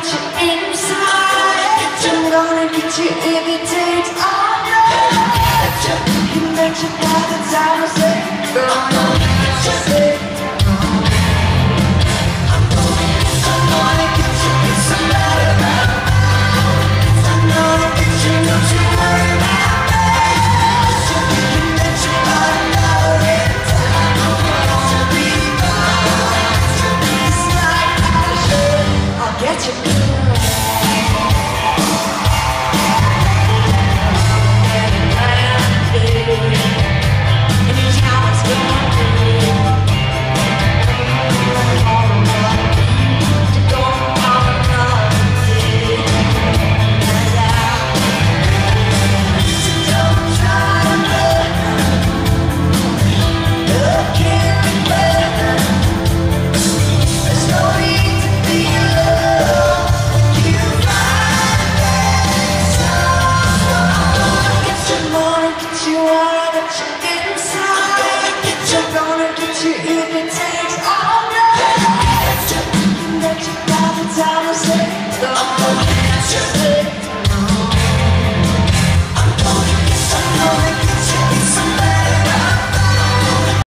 get you inside. I'm gonna get you irritated I know Get you can make you you.